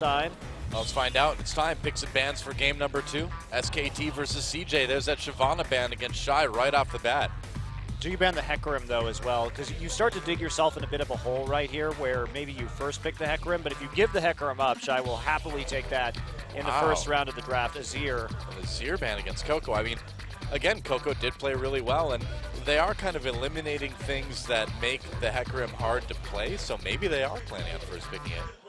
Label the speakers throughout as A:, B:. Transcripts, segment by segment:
A: time.
B: Well, let's find out. It's time. Picks and bans for game number two. SKT versus CJ. There's that Shyvana ban against Shy right off the bat.
A: Do you ban the Hecarim though as well? Because you start to dig yourself in a bit of a hole right here where maybe you first pick the Hecarim, but if you give the Hecarim up, Shy will happily take that in the
B: Wow.
A: first round of the draft. Azir.
B: Zir ban against Coco. I mean, again, Coco did play really well, and they are kind of eliminating things that make the Hecarim hard to play, so maybe they are planning on first picking it.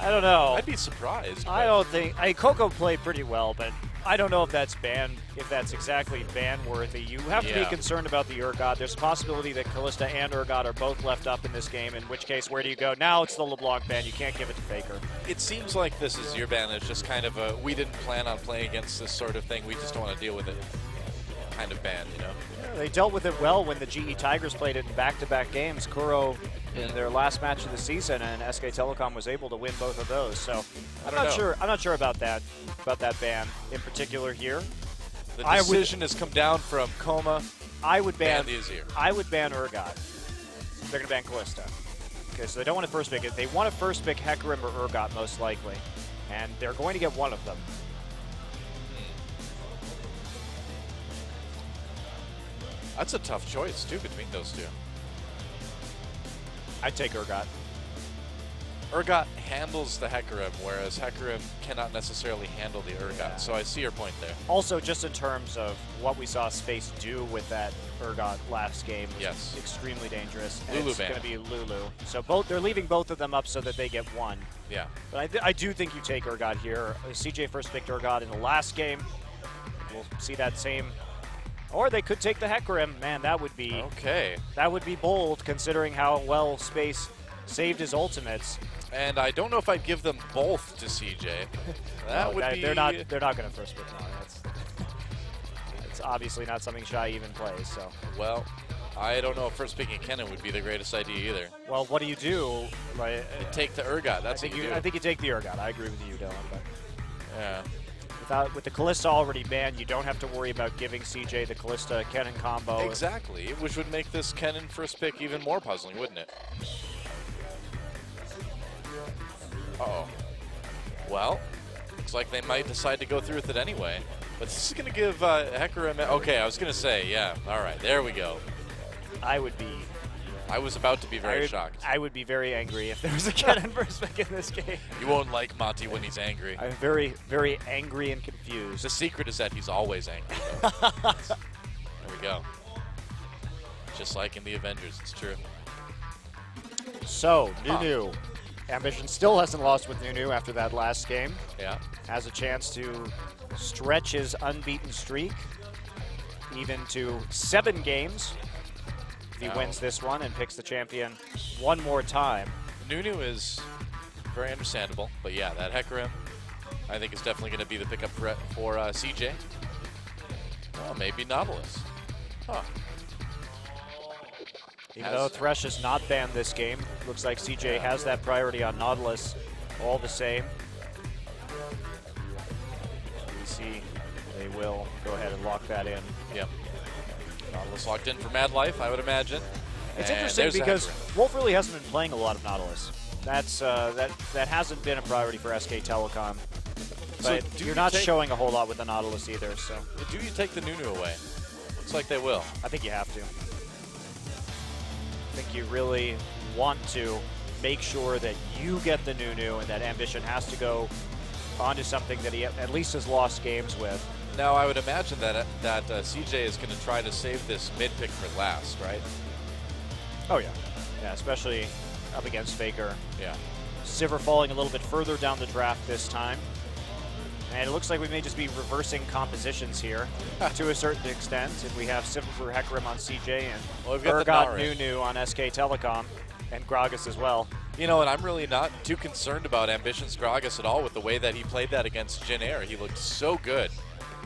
A: I don't know.
B: I'd be surprised.
A: I don't think I Coco played pretty well, but I don't know if that's ban if that's exactly ban worthy. You have to be concerned about the Urgot. There's a possibility that Kalista and Urgot are both left up in this game, in which case where do you go? Now it's the LeBlanc ban. You can't give it to Faker.
B: It seems like this is your ban. It's just kind of a we didn't plan on playing against this sort of thing. We just don't want to deal with it. Kind of ban, you know.
A: Yeah, they dealt with it well when the GE Tigers played it in back-to-back games. Kuro in their last match of the season, and SK Telecom was able to win both of those. So I'm
B: don't know.
A: sure. I'm not sure about that about that ban in particular here.
B: The
A: I would-
B: decision has come down from Coma
A: I would ban
B: and the Azir.
A: I would ban Urgot. They're going to ban Kalista. Okay, so they don't want to first pick it. They want to first pick Hecarim or Urgot, most likely. And they're going to get one of them.
B: That's a tough choice too between those two.
A: I'd take Urgot.
B: Urgot handles the Hecarim, whereas Hecarim cannot necessarily handle the Urgot.
A: Yeah.
B: So I see your point there.
A: Also, just in terms of what we saw Space do with that Urgot last game, was
B: Yes.
A: extremely dangerous. And
B: Lulu
A: it's going to be Lulu. So both they're leaving both of them up so that they get one.
B: Yeah.
A: But I, th- I do think you take Urgot here. Uh, CJ first picked Urgot in the last game. We'll see that same. Or they could take the Hecarim. Man, that would be
B: Okay.
A: that would be bold considering how well Space saved his ultimates.
B: And I don't know if I'd give them both to CJ. That
A: No,
B: would
A: that-
B: be.
A: They're not. They're not going to first pick. No, that's. It's obviously not something Shy even plays. So,
B: Well, I don't know if first picking Kennen would be the greatest idea either.
A: well, what do you do? Uh,
B: Take the Urgot.
A: I
B: That's
A: think
B: what you,
A: you. I think you take the Urgot. I agree with you, Dylan. But
B: yeah.
A: Without with the Kalista already banned, you don't have to worry about giving CJ the Kalista Kennen combo.
B: Exactly, which would make this Kennen first pick even more puzzling, wouldn't it? Uh-oh. Well, looks like they might decide to go through with it anyway. But this is going to give uh, Hecarim... Okay, I was going to say, yeah. All right, there we go.
A: I would be.
B: I was about to be
A: I
B: very
A: would,
B: shocked.
A: I would be very angry if there was a Kennen first pick in this game.
B: You won't like Monty when he's angry.
A: I'm very, very angry and confused.
B: The secret is that he's always angry, there we go. Just like in the Avengers, it's true.
A: So,
B: Huh.
A: Nunu. Ambition still hasn't lost with Nunu after that last game.
B: Yeah.
A: Has a chance to stretch his unbeaten streak even to seven games. If he
B: Wow.
A: wins this one and picks the champion one more time.
B: Nunu is very understandable, but yeah, that Hecarim, I think is definitely going to be the pickup for, for uh, CJ. Oh, maybe Nautilus. Huh.
A: Even
B: Has-
A: though Thresh is not banned this game, looks like CJ has that priority on Nautilus all the same. We see they will go ahead and lock that in.
B: Yep. Nautilus locked in for Mad Life, I would imagine.
A: It's
B: And
A: interesting because Wolf really hasn't been playing a lot of Nautilus. That's uh, that that hasn't been a priority for SK Telecom.
B: So
A: But
B: do
A: you're
B: you
A: not showing a whole lot with the Nautilus either, so
B: Do you take the Nunu away? Looks like they will.
A: I think you have to. I think you really want to make sure that you get the Nunu and that Ambition has to go onto something that he at least has lost games with.
B: Now, I would imagine that that uh, CJ is going to try to save this mid pick for last, right?
A: Oh yeah. Yeah, especially up against Faker.
B: Yeah.
A: Sivir falling a little bit further down the draft this time. And it looks like we may just be reversing compositions here to a certain extent. And we have Sivir for Hecarim on CJ and
B: Well,
A: Urgot Nunu on SK Telecom and Gragas as well.
B: You know, and I'm really not too concerned about Ambition's Gragas at all with the way that he played that against Jin Air. He looked so good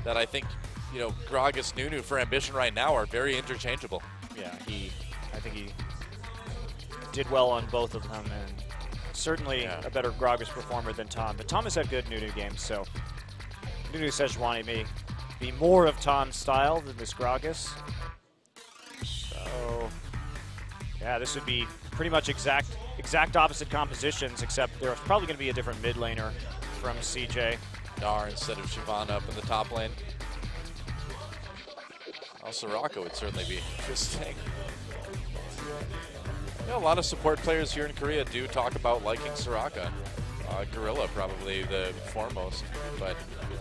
B: that I think, you know, Gragas Nunu for Ambition right now are very interchangeable.
A: Yeah, he, I think he did well on both of them and certainly
B: Yeah.
A: a better Gragas performer than Tom. But Tom has had good Nunu games, so Nunu Sejuani may be more of Tom's style than this Gragas. So, yeah, this would be pretty much exact exact opposite compositions, except there's probably going to be a different mid laner from CJ.
B: Gnar instead of Shyvana up in the top lane. Well, Soraka would certainly be interesting. You know, a lot of support players here in Korea do talk about liking Soraka. Uh, Gorilla probably the foremost, but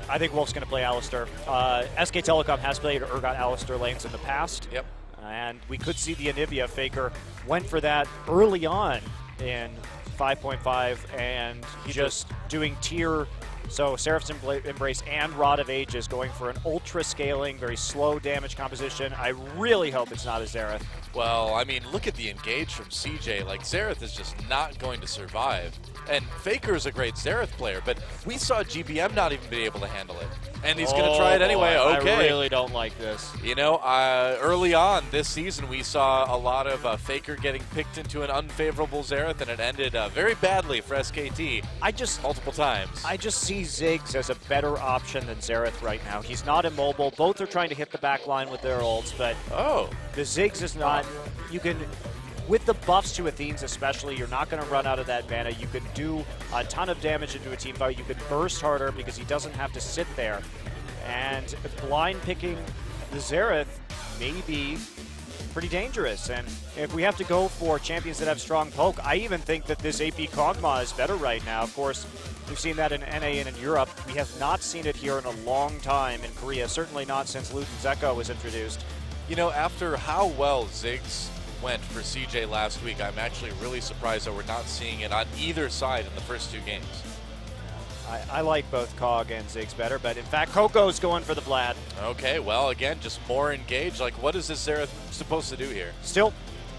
A: I think Wolf's going to play Alistar. Uh, SK Telecom has played Urgot Alistar lanes in the past.
B: yep.
A: And we could see the Anivia Faker went for that early on in 5.5 and
B: He
A: just doing tier. So Seraph's Embrace and Rod of Ages going for an ultra scaling, very slow damage composition. I really hope it's not a Xerath.
B: Well, I mean, look at the engage from CJ. Like, Xerath is just not going to survive. And Faker is a great Xerath player, but we saw GBM not even be able to handle it. And he's going to try it
A: Oh,
B: anyway.
A: boy,
B: Okay.
A: I really don't like this.
B: You know, uh, early on this season, we saw a lot of uh, Faker getting picked into an unfavorable Xerath, and it ended uh, very badly for SKT
A: I just
B: multiple times.
A: I just see Ziggs as a better option than Xerath right now. He's not immobile. Both are trying to hit the back line with their ults, but
B: oh,
A: the Ziggs is not. You can, with the buffs to Athene's especially, you're not going to run out of that mana. You can do a ton of damage into a team fight. You can burst harder because he doesn't have to sit there. And blind picking the Xerath may be pretty dangerous. And if we have to go for champions that have strong poke, I even think that this AP Kog'Maw is better right now. Of course, we've seen that in NA and in Europe. We have not seen it here in a long time in Korea, certainly not since Luden's Echo was introduced.
B: you know, after how well Ziggs went for CJ last week, I'm actually really surprised that we're not seeing it on either side in the first two games.
A: I, I like both Kog and Ziggs better, but in fact, Coco's going for the Vlad.
B: Okay, well, again, just more engaged. Like, what is this Xerath supposed to do here?
A: Still,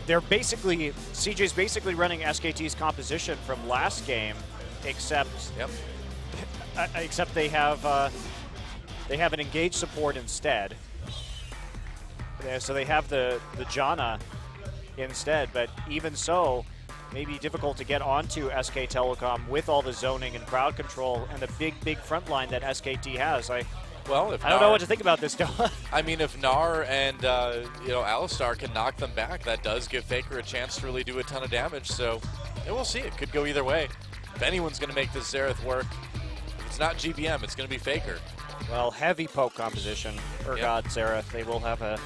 A: they're basically, CJ's basically running SKT's composition from last game, except
B: Yep.
A: except they have uh, they have an engaged support instead. So they have the the Janna instead, but even so, maybe difficult to get onto SK Telecom with all the zoning and crowd control and the big big front line that SKT has. I
B: Well, if
A: I don't know what to think about this. Dylan.
B: I mean, if Gnar and uh, you know Alistar can knock them back, that does give Faker a chance to really do a ton of damage. So, we'll see. It could go either way. If anyone's going to make this Xerath work, it's not GBM, it's going to be Faker.
A: Well, heavy poke composition. Urgot, Xerath, they will have a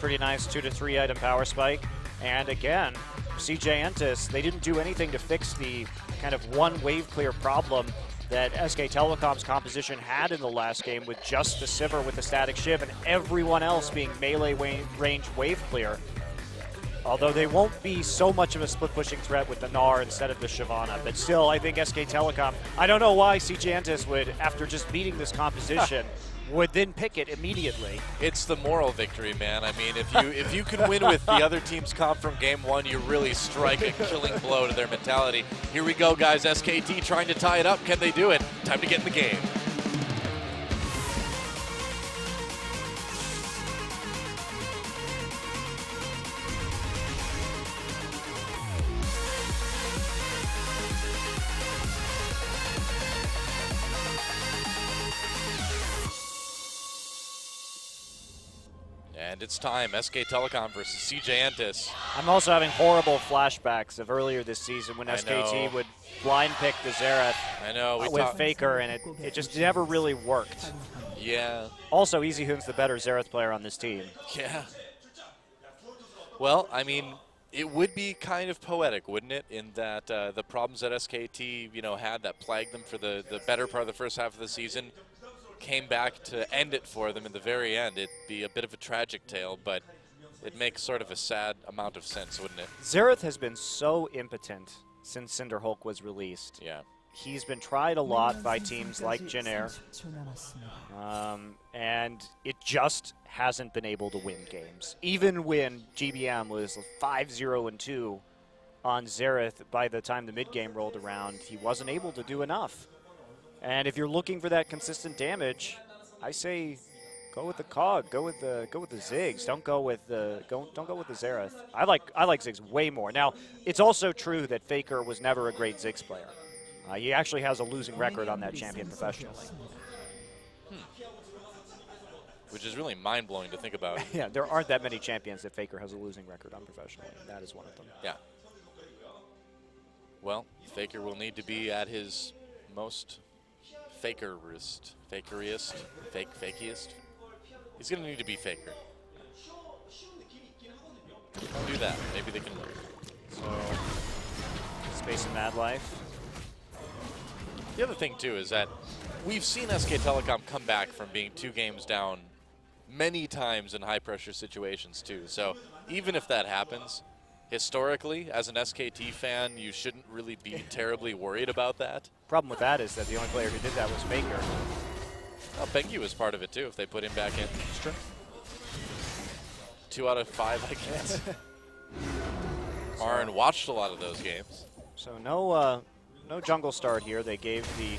A: pretty nice two to three item power spike. And again, CJ Entus, they didn't do anything to fix the kind of one wave clear problem that SK Telecom's composition had in the last game with just the Sivir with the static shiv and everyone else being melee range wave clear. Although they won't be so much of a split pushing threat with the Gnar instead of the Shyvana. But still, I think SK Telecom, I don't know why CJ Entus would, after just beating this composition, would then pick it immediately.
B: It's the moral victory, man. I mean, if you if you can win with the other team's comp from game one, you really strike a killing blow to their mentality. Here we go, guys. SKT trying to tie it up. Can they do it? Time to get in the game. It's time. SK Telecom versus CJ Entus.
A: I'm also having horrible flashbacks of earlier this season when
B: I
A: SKT
B: know.
A: would blind pick the Xerath
B: I know we
A: with. Faker, and it, it just never really worked.
B: Yeah,
A: Also, Easyhoon's the better Xerath player on this team.
B: yeah. Well, I mean, it would be kind of poetic, wouldn't it? In that uh, the problems that SKT, you know, had that plagued them for the the better part of the first half of the season, came back to end it for them in the very end. It'd be a bit of a tragic tale, but it makes sort of a sad amount of sense, wouldn't it?
A: Xerath has been so impotent since Cinderhulk was released.
B: Yeah.
A: He's been tried a lot by teams like Jin um, and it just hasn't been able to win games. Even when GBM was 5-0 and 2 on Xerath by the time the mid game rolled around, he wasn't able to do enough. And if you're looking for that consistent damage, I say go with the Kog, go with the go with the Ziggs. Don't go with the go, don't go with the Xerath. I like I like Ziggs way more. Now, it's also true that Faker was never a great Ziggs player. Uh, he actually has a losing record on that champion professionally.
B: Which is really mind blowing to think about.
A: Yeah, there aren't that many champions that Faker has a losing record on professionally. That is one of them.
B: yeah. Well, Faker will need to be at his most fakerist, fakeriest, fake fakiest. He's going to need to be Faker. Don't do that. Maybe they can win.
A: So, Space and Mad Life.
B: The other thing, too, is that we've seen SK Telecom come back from being two games down many times in high-pressure situations, too. So even if that happens, historically, as an SKT fan, you shouldn't really be terribly worried about that.
A: Problem with that is that the only player who did that was Faker.
B: Well, Bengi was part of it, too, if they put him back in.
A: It's true.
B: Two out of five, I guess. Marin watched a lot of those games.
A: So no, uh, no jungle start here. They gave the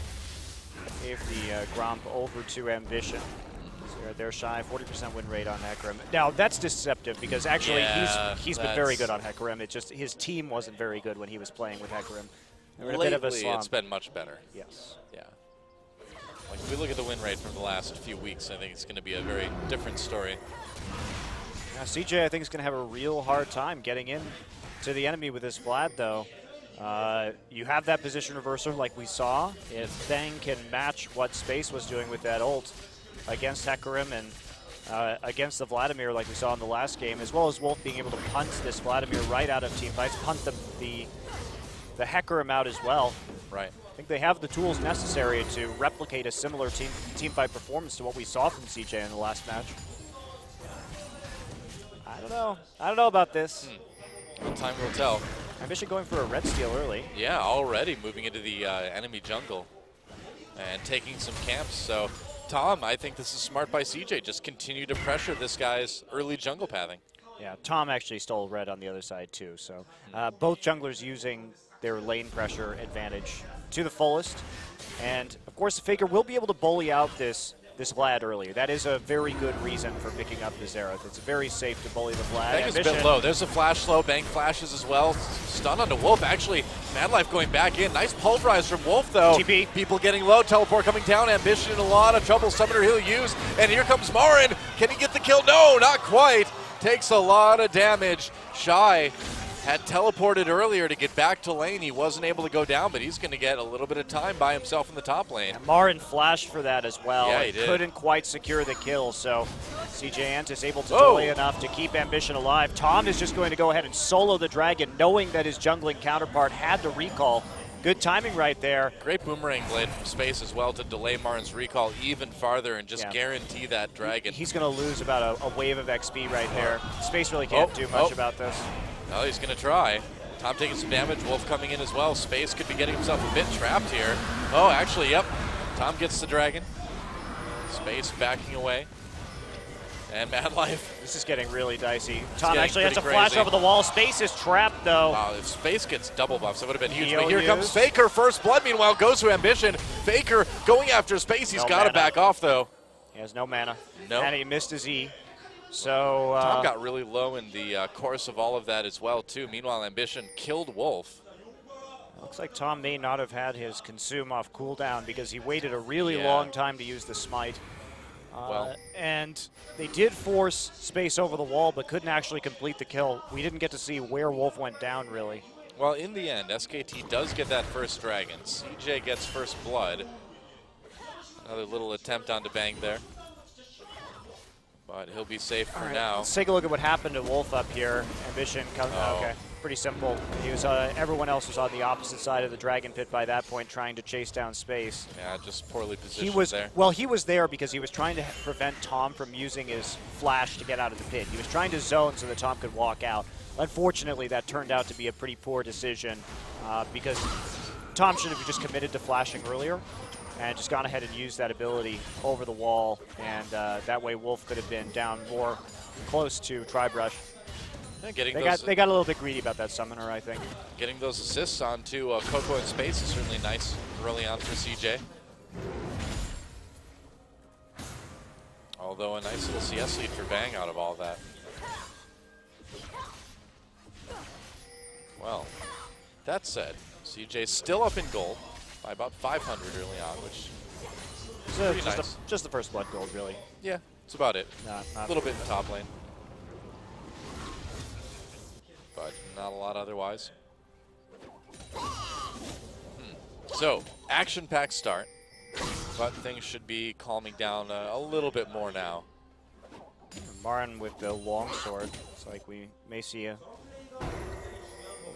A: gave the uh, Gromp over to Ambition. They're, they're shy, 40% win rate on Hecarim. Now that's deceptive because actually
B: Yeah,
A: he's he's been very good on Hecarim. It just his team wasn't very good when he was playing with Hecarim.
B: Lately,
A: bit of a slump.
B: it's been much better.
A: yes.
B: Yeah. Like, if we look at the win rate from the last few weeks, I think it's going to be a very different story.
A: Now CJ, I think is going to have a real hard time getting in to the enemy with this Vlad, though. Uh, you have that position reverser like we saw. If Thang can match what Space was doing with that ult against Hecarim and uh, against the Vladimir like we saw in the last game, as well as Wolf being able to punt this Vladimir right out of team fights, punt the, the, the Hecarim out as well.
B: Right.
A: I think they have the tools necessary to replicate a similar team team fight performance to what we saw from CJ in the last match. I don't know. I don't know about this.
B: Well, time will tell.
A: I Ambition going for a red steal early.
B: Yeah, already moving into the uh, enemy jungle and taking some camps. So, Tom, I think this is smart by CJ. Just continue to pressure this guy's early jungle pathing.
A: Yeah, Tom actually stole red on the other side too. So uh, both junglers using their lane pressure advantage to the fullest. And of course, the Faker will be able to bully out this this Vlad earlier. That is a very good reason for picking up the Xerath. It's very safe to bully the Vlad.
B: Bang is a bit low. There's a flash slow. Bang flashes as well. Stun onto Wolf. Actually, Madlife going back in. Nice pulverize from Wolf, though.
A: TP.
B: People getting low. Teleport coming down. Ambition in a lot of trouble. Summoner he'll use. And here comes Marin. Can he get the kill? No, not quite. Takes a lot of damage. Shy had teleported earlier to get back to lane. He wasn't able to go down, but he's going to get a little bit of time by himself in the top lane.
A: And Marin flashed for that as well.
B: Yeah, he did.
A: Couldn't quite secure the kill, so CJ Entus able to
B: Whoa.
A: delay enough to keep Ambition alive. Tom is just going to go ahead and solo the dragon, knowing that his jungling counterpart had to recall. Good timing right there.
B: Great boomerang blade from space as well to delay Marin's recall even farther and just
A: Yeah.
B: guarantee that dragon.
A: He's going to lose about a, a wave of XP right there. Space really can't
B: Oh,
A: do much
B: oh.
A: about this.
B: Oh, he's going to try. Tom taking some damage. Wolf coming in as well. Space could be getting himself a bit trapped here. Oh, actually, yep. Tom gets the dragon. Space backing away. And Mad Life.
A: This is getting really dicey. Tom actually has to
B: pretty
A: flash over the wall. Space is trapped, though.
B: Wow, if Space gets double buffs, it would have been huge.
A: He'll
B: But here comes. Faker. First blood, meanwhile, goes to Ambition. Faker going after Space. He's
A: No
B: got to back off, though.
A: He has no mana.
B: No.
A: And he missed his E. So uh,
B: Tom got really low in the uh, course of all of that as well, too. Meanwhile, Ambition killed Wolf.
A: Looks like Tom may not have had his consume off cooldown because he waited a really
B: Yeah.
A: long time to use the smite. Uh,
B: Well.
A: and they did force space over the wall, but couldn't actually complete the kill. We didn't get to see where Wolf went down, really.
B: Well, in the end, SKT does get that first dragon. CJ gets first blood. Another little attempt on to bang there. But he'll be safe for
A: right,
B: now.
A: let's take a look at what happened to Wolf up here. Ambition, comes,
B: Oh.
A: okay, pretty simple. He was. Uh, everyone else was on the opposite side of the dragon pit by that point, trying to chase down space.
B: Yeah, just poorly positioned
A: He was
B: there.
A: well. He was there because he was trying to prevent Tom from using his flash to get out of the pit. He was trying to zone so that Tom could walk out. Unfortunately, that turned out to be a pretty poor decision uh, because Tom should have just committed to flashing earlier and just gone ahead and used that ability over the wall, and uh, that way Wolf could have been down more close to Tribrush.
B: Yeah, getting,
A: They got they got a little bit greedy about that summoner, I think.
B: getting those assists onto uh, Coco in space is certainly nice early on for CJ. Although a nice little CS lead for Bang out of all that. Well, that said, CJ still up in gold by about 500 early on, which,
A: uh, just,
B: nice.
A: the, just the first blood gold, really.
B: yeah, it's about it.
A: Not,
B: A little bit in the top lane. But not a lot otherwise. So, action-packed start, but things should be calming down a, a little bit more now.
A: Marin with the longsword. It's like we may see a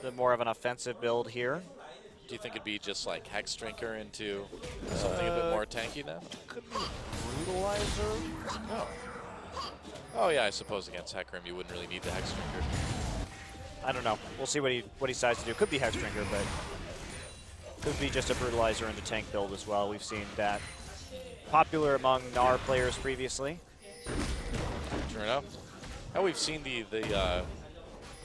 A: bit more of an offensive build here.
B: Do you think it'd be just like Hex Drinker into something uh, a bit more tanky then?
A: Could be Brutalizer.
B: Oh. Oh yeah, I suppose against Hecarim you wouldn't really need the Hex Drinker.
A: I don't know. We'll see what he what he decides to do. Could be Hex Drinker, but could be just a Brutalizer into tank build as well. We've seen that popular among Gnar players previously.
B: Sure enough. Now we've seen the the uh,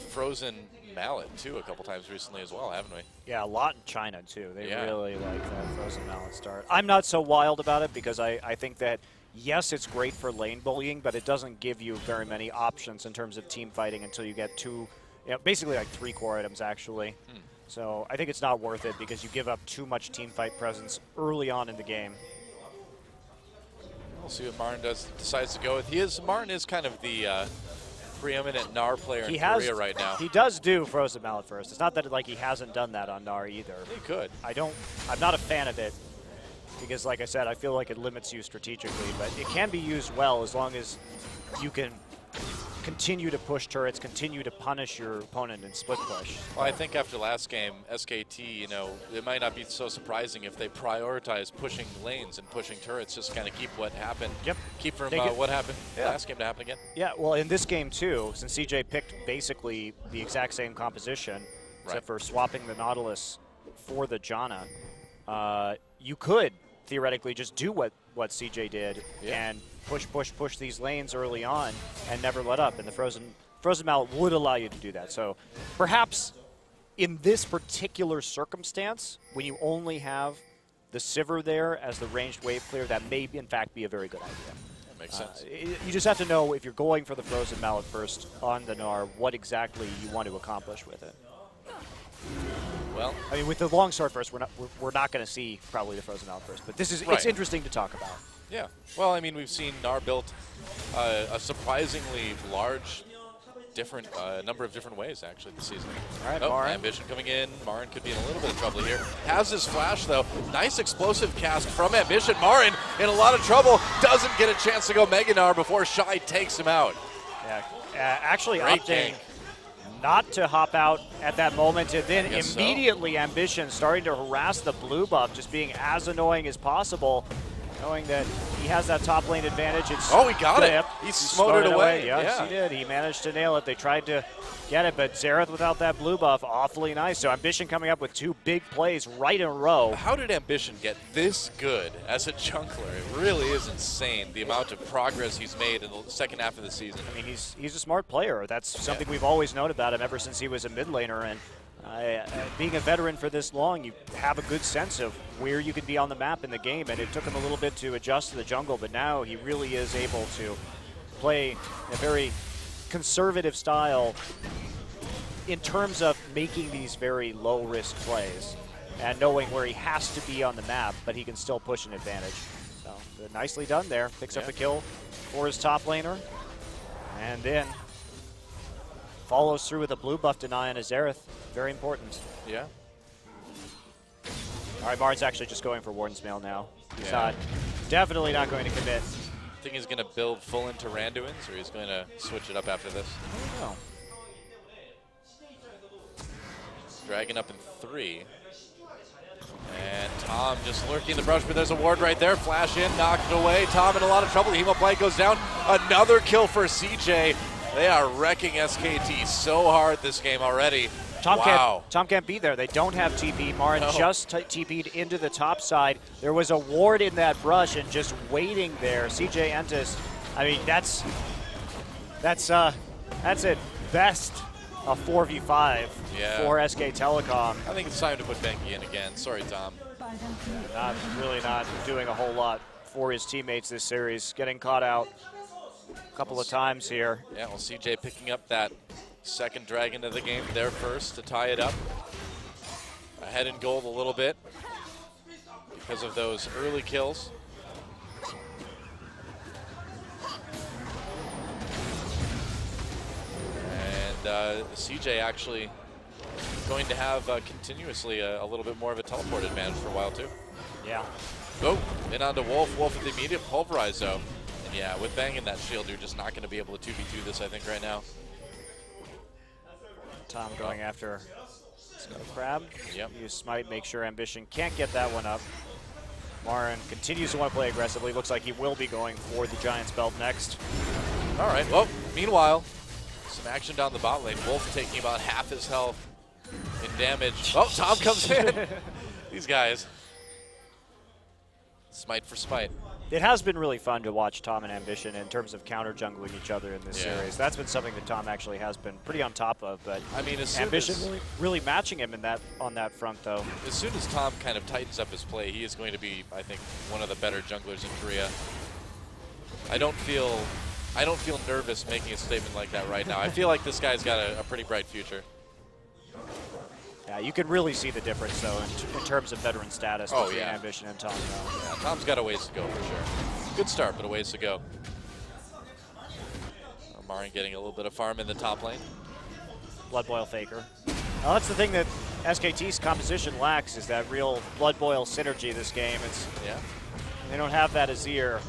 B: frozen mallet too a couple times recently as well, haven't we?
A: Yeah, a lot in China too. They yeah. really like that frozen mallet start. I'm not so wild about it because I, I think that yes, it's great for lane bullying, but it doesn't give you very many options in terms of team fighting until you get two, you know, basically like three core items actually. Hmm. So I think it's not worth it because you give up too much team fight presence early on in the game.
B: We'll see what Marin does decides to go with. He is Marin is kind of the uh, preeminent Gnar player he in has, Korea right now.
A: He does do Frozen Mallet first. It's not that like he hasn't done that on Gnar either.
B: He could.
A: I don't. I'm not a fan of it because, like I said, I feel like it limits you strategically. But it can be used well as long as you can continue to push turrets, continue to punish your opponent in split push.
B: Well, I think after last game, SKT, you know, it might not be so surprising if they prioritize pushing lanes and pushing turrets, just kind of keep what happened.
A: Yep.
B: Keep from uh, what happened yeah. last game to happen again.
A: Yeah, well, in this game too, since CJ picked basically the exact same composition, right. except for swapping the Nautilus for the Janna, uh, you could theoretically just do what, what CJ did yeah. and push, push, push these lanes early on and never let up. And the Frozen, Frozen Mallet would allow you to do that. So perhaps in this particular circumstance, when you only have the Sivir there as the ranged wave clear, that may in fact be a very good idea.
B: That makes sense. Uh,
A: you just have to know if you're going for the Frozen Mallet first on the Gnar, what exactly you want to accomplish with it.
B: Well,
A: I mean, with the long sword first, we're not we're, we're not going to see probably the Frozen Mallet first, but this is right. it's interesting to talk about.
B: Yeah. Well, I mean, we've seen Gnar built uh, a surprisingly large, different uh, number of different ways actually this season.
A: All right,
B: oh,
A: Marin.
B: Ambition coming in. Marin could be in a little bit of trouble here. Has his flash though. Nice explosive cast from Ambition. Marin in a lot of trouble. Doesn't get a chance to go Mega Gnar before Shy takes him out.
A: Yeah. Uh, actually, Great opting not to hop out at that moment, and then immediately so. Ambition starting to harass the blue buff, just being as annoying as possible knowing that he has that top lane advantage. It's
B: oh, he got it. He, he smote it away. away.
A: Yes,
B: yeah.
A: he did. He managed to nail it. They tried to get it, but Xerath without that blue buff, awfully nice. So Ambition coming up with two big plays right in a row.
B: How did Ambition get this good as a jungler? It really is insane, the amount of progress he's made in the second half of the season.
A: I mean, he's, he's a smart player. That's something yeah. we've always known about him ever since he was a mid laner, and uh, being a veteran for this long, you have a good sense of where you can be on the map in the game, and it took him a little bit to adjust to the jungle, but now he really is able to play a very conservative style in terms of making these very low-risk plays and knowing where he has to be on the map, but he can still push an advantage. So nicely done there. Picks yeah. up a kill for his top laner. And then follows through with a blue buff deny on a Xerath. Very important.
B: Yeah.
A: All right, Marin's actually just going for Warden's Mail now. He's yeah. not, definitely not going to commit.
B: I think he's going to build full into Randuin's, or he's going to switch it up after this.
A: Oh.
B: Dragon up in three. And Tom just lurking in the brush, but there's a ward right there. Flash in, knocked away. Tom in a lot of trouble. The Hemoplague goes down. Another kill for CJ. They are wrecking SKT so hard this game already.
A: Tom,
B: wow.
A: can't, Tom can't be there. They don't have TP. Marin no. just TP'd into the top side. There was a ward in that brush and just waiting there. CJ Entus, I mean, that's that's uh, that's at best a 4v5 yeah. for SK Telecom.
B: I think it's time to put Bengi in again. Sorry, Tom.
A: Not really not doing a whole lot for his teammates this series. Getting caught out a couple of times here.
B: Yeah, well, CJ picking up that second dragon of the game there first to tie it up. Ahead in gold a little bit because of those early kills. And uh, CJ actually going to have uh, continuously a, a, little bit more of a teleport advantage for a while too.
A: Yeah.
B: Oh, in onto Wolf. Wolf with the immediate pulverize though. Yeah, with banging that shield, you're just not going to be able to 2v2 this, I think, right now.
A: Tom going after Crab.
B: Yep.
A: You smite, make sure Ambition can't get that one up. Marin continues to want to play aggressively. Looks like he will be going for the Giants belt next.
B: All right. Well, meanwhile, some action down the bot lane. Wolf taking about half his health in damage. Oh, Tom comes in. These guys. Smite for smite
A: it has been really fun to watch Tom and Ambition in terms of counter jungling each other in this yeah. series. That's been something that Tom actually has been pretty on top of. But
B: I mean,
A: Ambition really, really matching him in that on that front though.
B: As soon as Tom kind of tightens up his play, he is going to be, I think, one of the better junglers in Korea. I don't feel, I don't feel nervous making a statement like that right now. I feel like this guy's got a, a pretty bright future.
A: Yeah, you can really see the difference, though, in, in terms of veteran status
B: oh,
A: between
B: yeah.
A: Ambition and Tom.
B: Yeah, Tom's got a ways to go for sure. Good start, but a ways to go. Marin getting a little bit of farm in the top lane.
A: Blood Boil Faker. Well, that's the thing that SKT's composition lacks is that real Blood Boil synergy this game. It's
B: yeah.
A: They don't have that Azir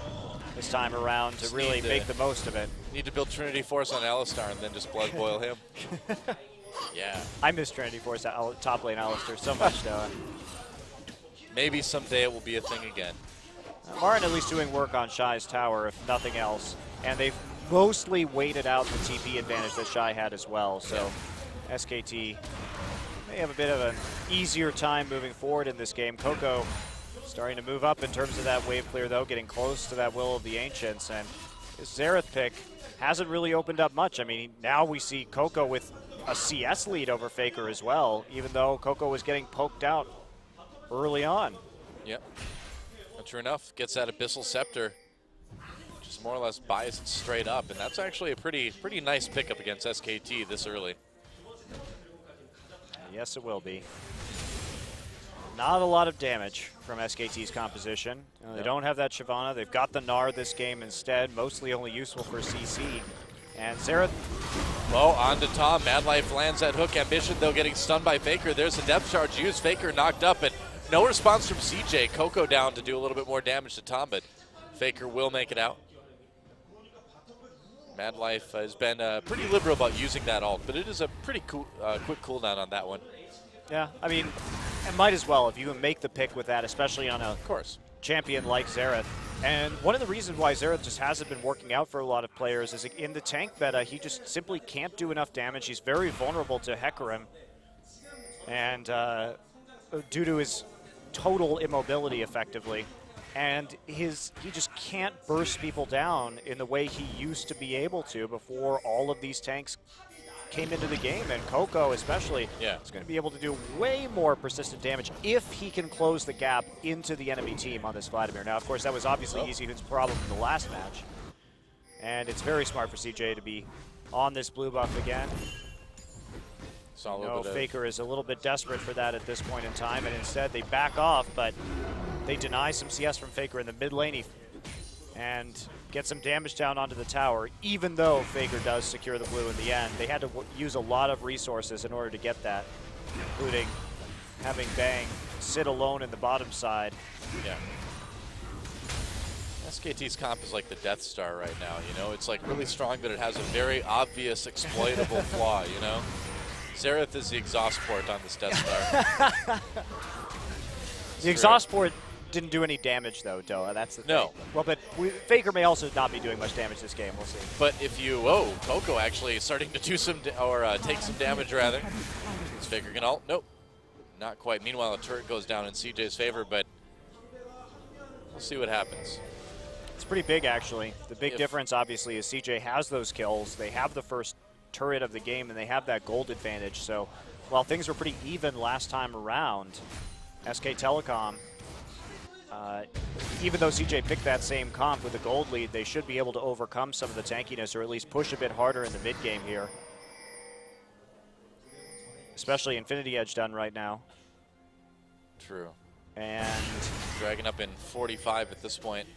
A: this time around to really make the most of it.
B: Need to build Trinity Force on Alistar and then just Blood Boil him. Yeah.
A: I miss Trinity Force top lane Alistar so much, though.
B: Maybe someday it will be a thing again.
A: Uh, Marin at least doing work on Shy's tower, if nothing else. And they've mostly waited out the TP advantage that Shy had as well. So yeah. SKT may have a bit of an easier time moving forward in this game. Coco starting to move up in terms of that wave clear, though, getting close to that Will of the Ancients. And his Xerath pick hasn't really opened up much. I mean, now we see Coco with a CS lead over Faker as well, even though Coco was getting poked out early on.
B: Yep. And true enough, gets that Abyssal Scepter. Just more or less buys it straight up, and that's actually a pretty pretty nice pickup against SKT this early.
A: Yes, it will be. Not a lot of damage from SKT's composition. They don't have that Shyvana. They've got the Gnar this game instead, mostly only useful for CC. And Xerath.
B: Well, on to Tom. Mad Life lands that hook. Ambition, though, getting stunned by Faker. There's a depth charge used. Faker knocked up, and no response from CJ. Coco down to do a little bit more damage to Tom, but Faker will make it out. Mad Life has been uh, pretty liberal about using that ult, but it is a pretty cool, uh, quick cooldown on that one.
A: Yeah, I mean, it might as well if you can make the pick with that, especially on a
B: of course
A: champion like Xerath. And one of the reasons why Xerath just hasn't been working out for a lot of players is in the tank meta, he just simply can't do enough damage. He's very vulnerable to Hecarim. And uh, due to his total immobility, effectively. And his he just can't burst people down in the way he used to be able to before all of these tanks came into the game, and Coco especially
B: yeah.
A: is going to be able to do way more persistent damage if he can close the gap into the enemy team on this Vladimir. Now, of course, that was obviously oh. Easy's problem in the last match, and it's very smart for CJ to be on this blue buff again. No, Faker is a little bit desperate for that at this point in time, and instead they back off, but they deny some CS from Faker in the mid lane. And get some damage down onto the tower, even though Faker does secure the blue in the end. They had to use a lot of resources in order to get that, including having Bang sit alone in the bottom side.
B: Yeah. SKT's comp is like the Death Star right now, you know? It's like really mm-hmm. strong, but it has a very obvious exploitable flaw, you know? Xerath is the exhaust port on this Death Star.
A: the exhaust port didn't do any damage though, Doa. That's the thing.
B: No.
A: Well, but we, Faker may also not be doing much damage this game. We'll see.
B: But if you, oh, Coco actually starting to do some, or uh, take some damage rather. Is Faker gonna ult? Nope. Not quite. Meanwhile, a turret goes down in CJ's favor, but we'll see what happens.
A: It's pretty big, actually. The big if difference, obviously, is CJ has those kills. They have the first turret of the game, and they have that gold advantage. So while things were pretty even last time around, SK Telecom uh, even though CJ picked that same comp with a gold lead, they should be able to overcome some of the tankiness or at least push a bit harder in the mid game here. Especially Infinity Edge done right now.
B: True.
A: And
B: dragging up in 45 at this point.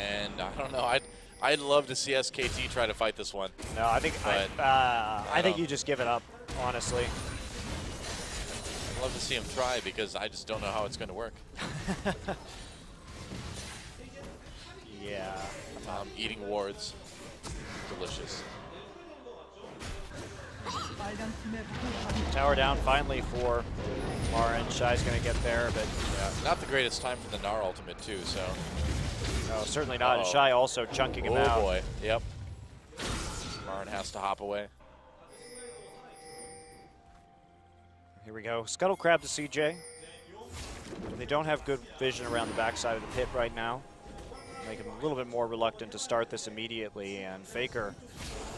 B: And I don't know, I'd I'd love to see SKT try to fight this one.
A: No, I think I, uh, I, I think you just give it up, honestly.
B: I'd love to see him try because I just don't know how it's going to work.
A: yeah.
B: Um, eating wards. Delicious.
A: Tower down finally for Marin. Shy's going to get there, but
B: yeah, not the greatest time for the Gnar ultimate too. So
A: no, certainly not. Uh -oh. Shy also chunking him
B: oh
A: out.
B: Oh boy, yep. Marin has to hop away.
A: Here we go. Scuttle Crab to CJ. They don't have good vision around the backside of the pit right now. Make him a little bit more reluctant to start this immediately. And Faker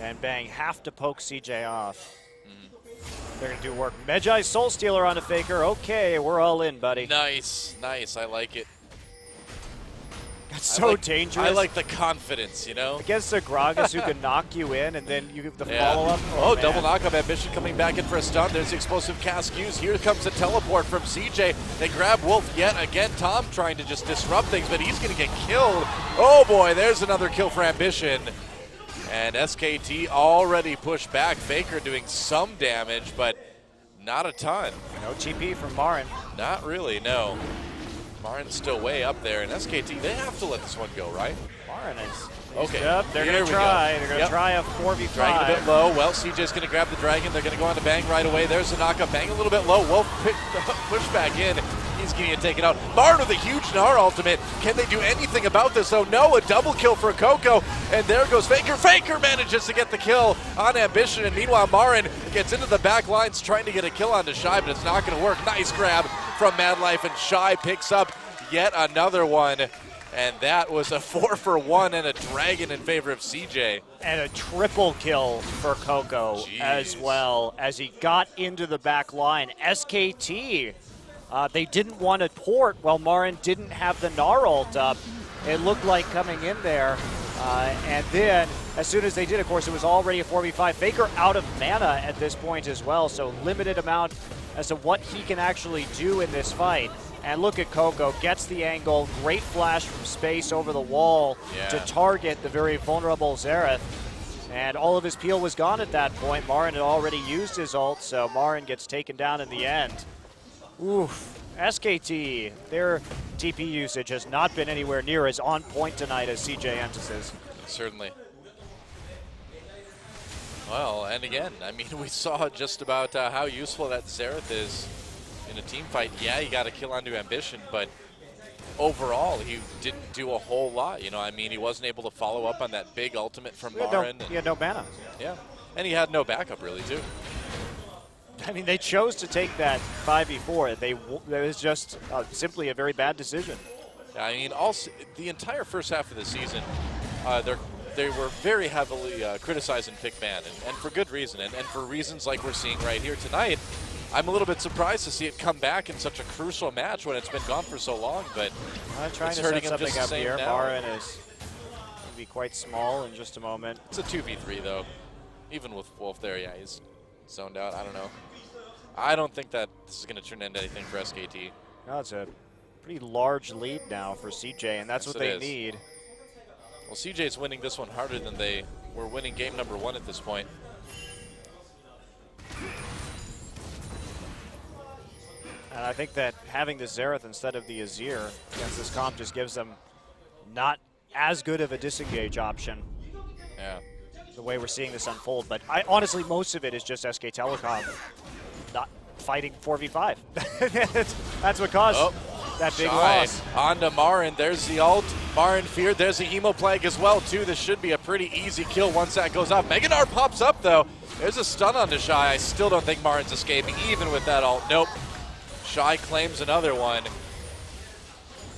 A: and Bang have to poke CJ off. Mm. They're going to do work. Mejai Soul Stealer on a Faker. Okay, we're all in, buddy.
B: Nice, nice. I like it.
A: That's so
B: like,
A: dangerous.
B: I like the confidence, you know?
A: Against a Gragas who can knock you in, and then you have the yeah. follow-up.
B: Oh, oh double knock-up Ambition coming back in for a stun. There's the explosive cast use. Here comes a teleport from CJ. They grab Wolf yet again. Tom trying to just disrupt things, but he's going to get killed. Oh, boy, there's another kill for Ambition. And SKT already pushed back. Faker doing some damage, but not a ton.
A: No TP from Marin.
B: Not really, no. Marin's still way up there, and SKT, they have to let this one go, right?
A: Marin is.
B: Okay.
A: Yep, they're going to try. Go. They're going to yep. try a 4v5.
B: Dragon a bit low. Well, CJ's going to grab the Dragon. They're going to go on to Bang right away. There's the. Bang a little bit low. Wolf pick, push back in. He's getting it taken out. Marin with a huge Gnar ultimate. Can they do anything about this? Oh no, a double kill for Coco. And there goes Faker. Faker manages to get the kill on Ambition. And meanwhile, Marin gets into the back lines trying to get a kill onto Shy, but it's not going to work. Nice grab from Mad Life. And Shy picks up yet another one. And that was a four for one and a dragon in favor of CJ.
A: And a triple kill for Coco Jeez. as well as he got into the back line. SKT, uh, they didn't want to port while Marin didn't have the Gnar ult up. It looked like coming in there. Uh, and then, as soon as they did, of course, it was already a 4v5. Faker out of mana at this point as well, so limited amount as to what he can actually do in this fight. And look at Coco, gets the angle, great flash from space over the wall yeah. to target the very vulnerable Xerath. And all of his peel was gone at that point. Marin had already used his ult, so Marin gets taken down in the end. Oof. SKT, their TP usage has not been anywhere near as on point tonight as CJ Entus is.
B: Certainly. Well, and again, I mean, we saw just about uh, how useful that Xerath is in a team fight, yeah, he got a kill onto Ambition, but overall, he didn't do a whole lot. You know, I mean, he wasn't able to follow up on that big ultimate from he Marin.
A: No, he had no mana.
B: Yeah, and he had no backup, really, too.
A: I mean, they chose to take that 5v4. They, it was just uh, simply a very bad decision.
B: I mean, also the entire first half of the season, uh, they were very heavily uh, criticizing Pickman, and, and, for good reason, and, and for reasons like we're seeing right here tonight. I'm a little bit surprised to see it come back in such a crucial match when it's been gone for so long, but
A: I'm trying
B: it's
A: to
B: hurting
A: set something
B: up
A: here.
B: Now.
A: Marin is going to be quite small in just a moment.
B: It's a 2v3, though. Even with Wolf there, yeah, he's zoned out. I don't know. I don't think that this is going to turn into anything for SKT.
A: No, it's a pretty large lead now for CJ, and that's
B: yes,
A: what they
B: is.
A: need.
B: Well, CJ's winning this one harder than they were winning game number one at this point.
A: And I think that having the Xerath instead of the Azir against this comp just gives them not as good of a disengage option.
B: Yeah.
A: The way we're seeing this unfold. But I honestly, most of it is just SK Telecom not fighting 4v5. That's what caused oh, that big
B: Shy.
A: loss.
B: On to Marin. There's the ult. Marin feared. There's a Hemoplague as well, too. This should be a pretty easy kill once that goes off. Meganar pops up, though. There's a stun on to Shy. I still don't think Marin's escaping, even with that ult. Nope. Shy claims another one.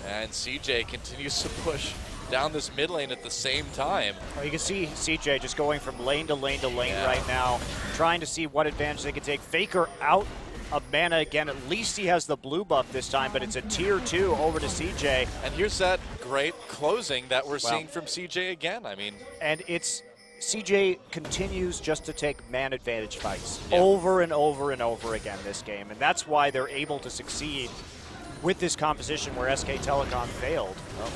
B: And CJ continues to push down this mid lane at the same time.
A: Well, you can see CJ just going from lane to lane to lane yeah. right now, trying to see what advantage they can take. Faker out of mana again. At least he has the blue buff this time, but it's a tier two over to CJ.
B: And here's that great closing that we're seeing from CJ again. I mean,
A: and it's CJ continues just to take man advantage fights yeah. over and over and over again this game, and that's why they're able to succeed with this composition where SK Telecom failed.
B: Oh,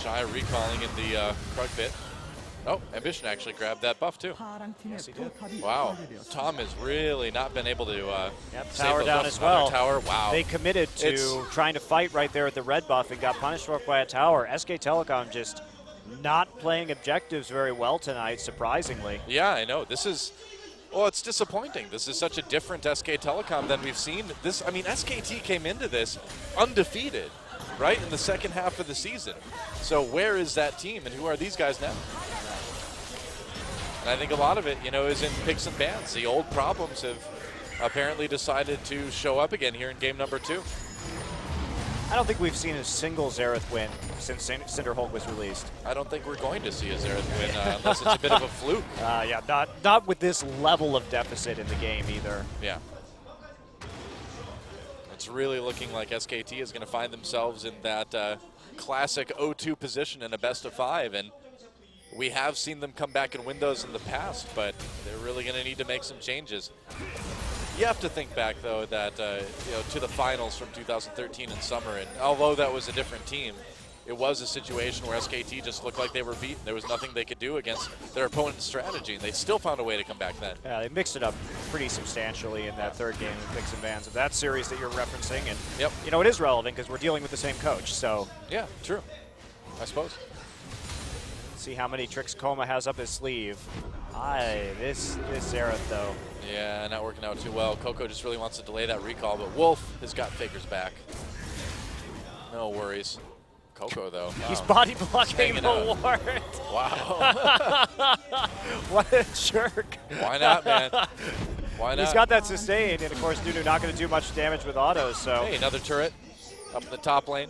B: Shy recalling in the uh, pit. Oh, Ambition actually grabbed that buff too.
A: Yes, he did.
B: Wow. Tom has really not been able to uh,
A: Yep, tower
B: those
A: down
B: buffs.
A: as well.
B: Tower, wow.
A: They committed to
B: It's-
A: trying to fight right there at the red buff and got punished for it by a tower. SK Telecom just not playing objectives very well tonight, surprisingly.
B: Yeah, I know. This is, well, it's disappointing. This is such a different SK Telecom than we've seen. This, I mean, SKT came into this undefeated, right, in the second half of the season. So where is that team, and who are these guys now? And I think a lot of it, you know, is in picks and bans. The old problems have apparently decided to show up again here in game number two.
A: I don't think we've seen a single Xerath win since Cin- Cinderhulk was released.
B: I don't think we're going to see a Xerath win uh, unless it's a bit of a fluke.
A: Uh, yeah, not not with this level of deficit in the game either.
B: Yeah. It's really looking like SKT is going to find themselves in that uh, classic 0-2 position in a best of five, and we have seen them come back in windows in the past, but they're really going to need to make some changes. You have to think back, though, that uh, you know to the finals from 2013 in summer, and although that was a different team, it was a situation where SKT just looked like they were beaten. There was nothing they could do against their opponent's strategy, and they still found a way to come back then.
A: Yeah, they mixed it up pretty substantially in that third game of picks and bans of that series that you're referencing. And
B: Yep.
A: you know it is relevant because we're dealing with the same coach. So
B: Yeah, true. I suppose.
A: See how many tricks kkOma has up his sleeve. I this this Xerath though.
B: Yeah, not working out too well. Coco just really wants to delay that recall, but Wolf has got Faker's back. No worries. Coco, though.
A: He's
B: um,
A: body blocking the
B: out.
A: ward.
B: Wow.
A: what a jerk.
B: Why not, man? Why not?
A: He's got that sustain, and of course Nunu not going to do much damage with autos. So
B: Hey, another turret up in the top lane.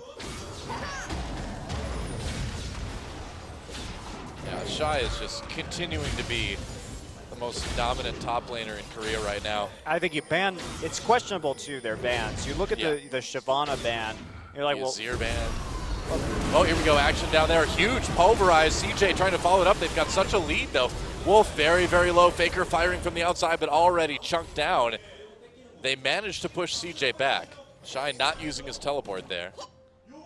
B: Shy is just continuing to be the most dominant top laner in Korea right now.
A: I think you ban. It's questionable too. Their bans. You look at the
B: Yeah.
A: the Shyvana ban. You're like,
B: The
A: well,
B: Azir ban. Oh, here we go. Action down there. Huge pulverized. CJ trying to follow it up. They've got such a lead, though. Wolf very, very low. Faker firing from the outside, but already chunked down. They managed to push CJ back. Shy not using his teleport there.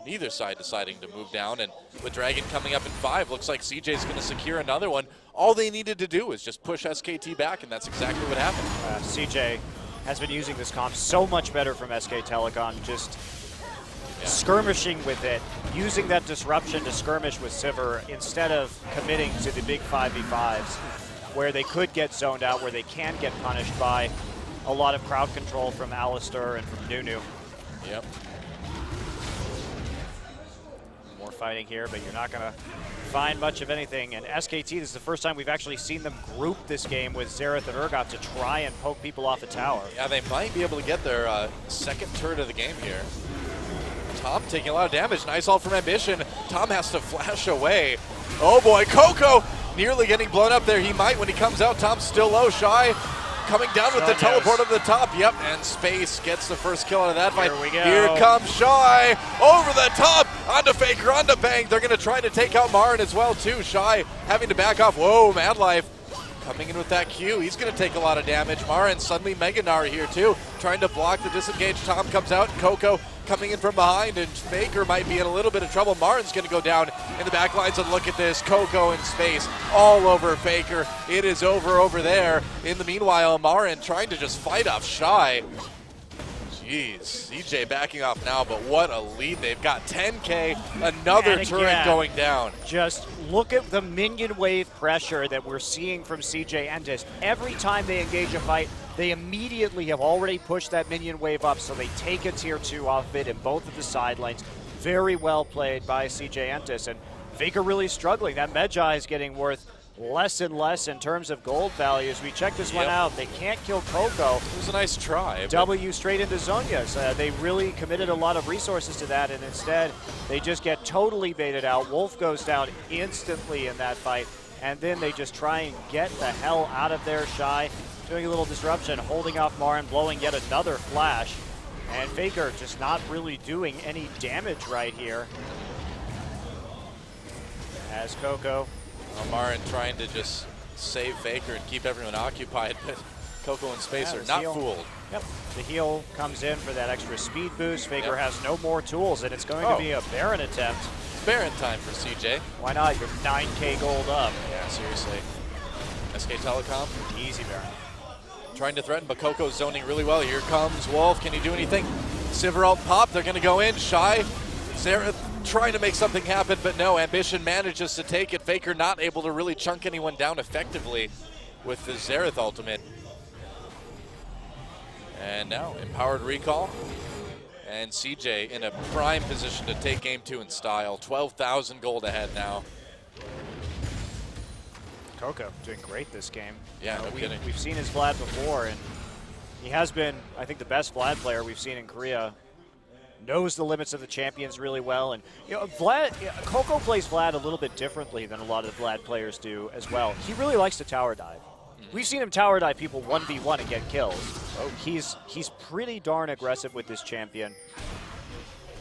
B: Neither side deciding to move down, and with Dragon coming up in five, looks like CJ's going to secure another one. All they needed to do was just push SKT back, and that's exactly what happened.
A: uh, CJ has been using this comp so much better from SK Telecom. Just
B: Yeah.
A: skirmishing with it, using that disruption to skirmish with Sivir instead of committing to the big 5v5s where they could get zoned out, where they can get punished by a lot of crowd control from Alistar and from Nunu.
B: Yep.
A: Fighting here, but you're not going to find much of anything. And SKT, this is the first time we've actually seen them group this game with Xerath and Urgot to try and poke people off the tower.
B: Yeah, they might be able to get their uh, second turret of the game here. Tom taking a lot of damage. Nice ult from Ambition. Tom has to flash away. Oh boy, Coco nearly getting blown up there. He might when he comes out. Tom's still low. Shy coming down with the teleport over the top. Yep, and Space gets the first kill out of that fight.
A: Here we go.
B: Here comes Shy over the top onto Faker, onto Bang. They're going to try to take out Marin as well too. Shy having to back off. Whoa, Mad Life Coming in with that Q, he's going to take a lot of damage. Marin suddenly Mega Nari here too, trying to block the disengage. Tom comes out, Coco coming in from behind, and Faker might be in a little bit of trouble. Marin's going to go down in the back lines, and look at this, Coco in space, all over Faker. It is over over there. In the meanwhile, Marin trying to just fight off Shy. Jeez, CJ backing off now, but what a lead. They've got 10K, another
A: And
B: turret going down.
A: Just look at the minion wave pressure that we're seeing from CJ Entus. Every time they engage a fight, they immediately have already pushed that minion wave up, so they take a tier two off it in both of the side lanes. Very well played by CJ Entus. And Faker really struggling. That Mejai is getting worth less and less in terms of gold value. As we check this one out, they can't kill Coco.
B: It was a nice try.
A: W straight into Zhonya's. Uh, they really committed a lot of resources to that, and instead they just get totally baited out. Wolf goes down instantly in that fight, and then they just try and get the hell out of there. Shy doing a little disruption, holding off Marin, blowing yet another flash, and Faker just not really doing any damage right here. As Coco
B: Well, Marin trying to just save Faker and keep everyone occupied, but Coco and Space
A: Yeah,
B: are not fooled.
A: Yep. The heal comes in for that extra speed boost. Faker
B: Yep.
A: has no more tools, and it's going
B: Oh.
A: to be a Baron attempt.
B: Baron time for CJ.
A: Why not? You're 9k gold up.
B: Yeah, seriously. SK Telecom.
A: Easy, Baron.
B: Trying to threaten, but Coco's zoning really well. Here comes Wolf. Can he do anything? Sivir ult pop. They're going to go in. Shy. Xerath trying to make something happen, but no. Ambition manages to take it. Faker not able to really chunk anyone down effectively with the Xerath ultimate. And now, empowered recall. And CJ in a prime position to take game two in style. 12,000 gold ahead now.
A: Coco doing great this game.
B: Yeah, no
A: we,
B: kidding.
A: We've seen his Vlad before, and he has been, I think, the best Vlad player we've seen in Korea. Knows the limits of the champions really well, and you know, Vlad, Coco plays Vlad a little bit differently than a lot of the Vlad players do as well. He really likes to tower dive.
B: Mm-hmm.
A: We've seen him tower dive people 1v1 and get kills. He's he's pretty darn aggressive with this champion.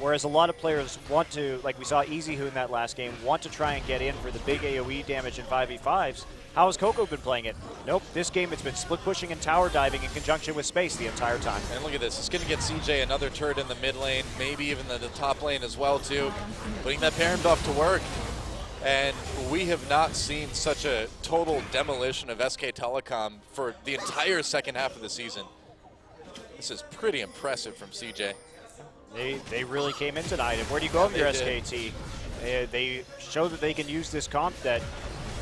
A: Whereas a lot of players want to, like we saw Easy in that last game, want to try and get in for the big AoE damage in 5v5s. How has Coco been playing it? Nope, this game it's been split pushing and tower diving in conjunction with space the entire time.
B: And look at this. It's going to get CJ another turret in the mid lane, maybe even the, the top lane as well, too. Putting that Baron buff to work. And we have not seen such a total demolition of SK Telecom for the entire second half of the season. This is pretty impressive from CJ.
A: They, they really came in tonight. And where do you go with your
B: did.
A: SKT? They, they show that they can use this comp that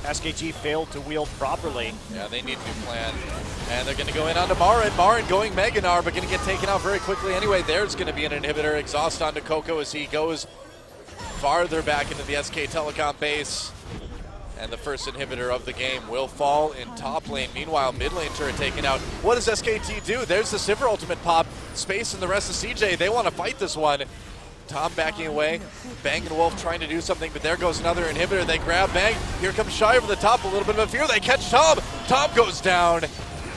A: SKT failed to wield properly.
B: Yeah, they need a new plan. And they're going to go in onto Marin. Marin going Meganar, but going to get taken out very quickly anyway. There's going to be an inhibitor. Exhaust onto Coco as he goes farther back into the SK Telecom base. And the first inhibitor of the game will fall in top lane. Meanwhile, mid lane turret taken out. What does SKT do? There's the Sivir ultimate pop. Space and the rest of CJ. They want to fight this one. Tom backing away. Bang and Wolf trying to do something, but there goes another inhibitor. They grab Bang. Here comes Shy over the top. A little bit of a fear. They catch Tom. Tom goes down.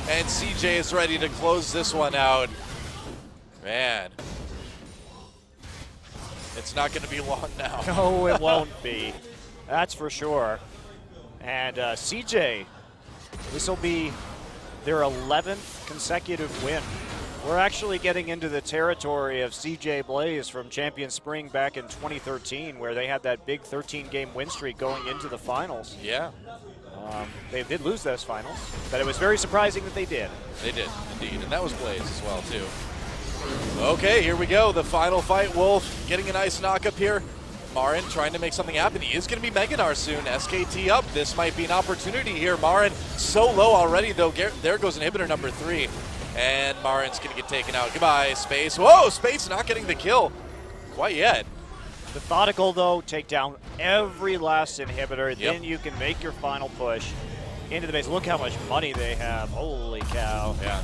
B: And CJ is ready to close this one out. Man. It's not going to be long now.
A: No, it won't be. That's for sure. And uh, CJ, this will be their 11th consecutive win. We're actually getting into the territory of CJ Blaze from Champion Spring back in 2013, where they had that big 13-game win streak going into the finals.
B: Yeah,
A: Um, they did lose those finals, but it was very surprising that they did.
B: they did, indeed. And that was Blaze as well, too. Okay, here we go. The final fight. Wolf getting a nice knock up here. Marin trying to make something happen. He is going to be Meganar soon. SKT up. This might be an opportunity here. Marin so low already, though. There goes inhibitor number three. And Marin's going to get taken out. Goodbye, Space. Whoa, Space not getting the kill quite yet.
A: Methodical, though, take down every last inhibitor.
B: Yep.
A: Then you can make your final push into the base. Look how much money they have. Holy cow.
B: Yeah.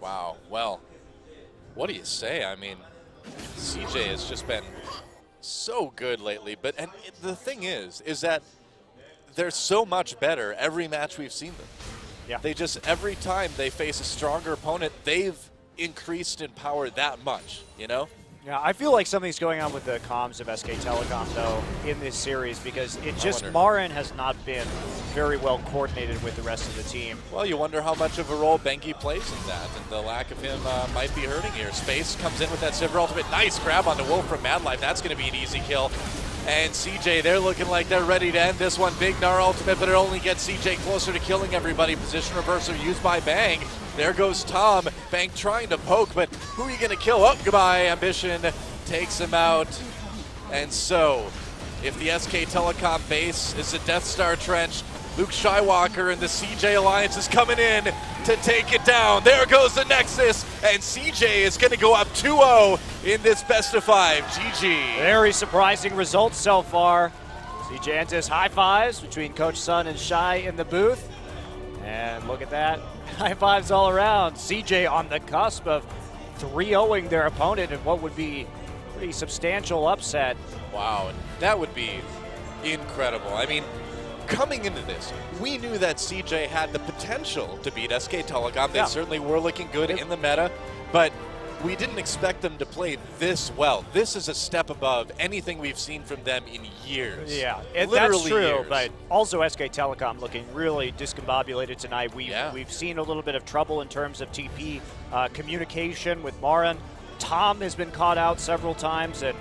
B: Wow. Well, what do you say? I mean, CJ has just been so good lately. But and the thing is, is that they're so much better every match we've seen them.
A: Yeah.
B: They just every time they face a stronger opponent, they've increased in power that much. You know?
A: Yeah, I feel like something's going on with the comms of SK Telecom, though, in this series because it just. Marin has not been very well coordinated with the rest of the team.
B: Well, you wonder how much of a role Bengi plays in that, and the lack of him uh, might be hurting here. Space comes in with that Sivir ultimate. Nice grab onto Wolf from Mad Life. That's going to be an easy kill. And CJ, they're looking like they're ready to end this one. Big Nar ultimate, but it only gets CJ closer to killing everybody. Position reversal used by Bang. There goes Tom. Bang trying to poke, but who are you going to kill? Oh, goodbye. Ambition takes him out. And so, if the SK Telecom base is a Death Star trench, Luke Skywalker and the CJ Alliance is coming in to take it down. There goes the Nexus, and CJ is going to go up 2-0 in this best of five. GG.
A: Very surprising results so far. CJ Entus high fives between Coach Sun and Shy in the booth. And look at that. High fives all around. CJ on the cusp of 3 0ing their opponent in what would be pretty substantial upset.
B: Wow, that would be incredible. I mean, coming into this, we knew that CJ had the potential to beat SK Telecom. They
A: Yeah.
B: certainly were looking good in the meta, but we didn't expect them to play this well. This is a step above anything we've seen from them in years.
A: Yeah,
B: Literally
A: that's true.
B: years.
A: But also SK Telecom looking really discombobulated tonight. We've,
B: Yeah.
A: we've seen a little bit of trouble in terms of TP uh, communication with Marin. Tom has been caught out several times and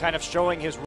A: kind of showing his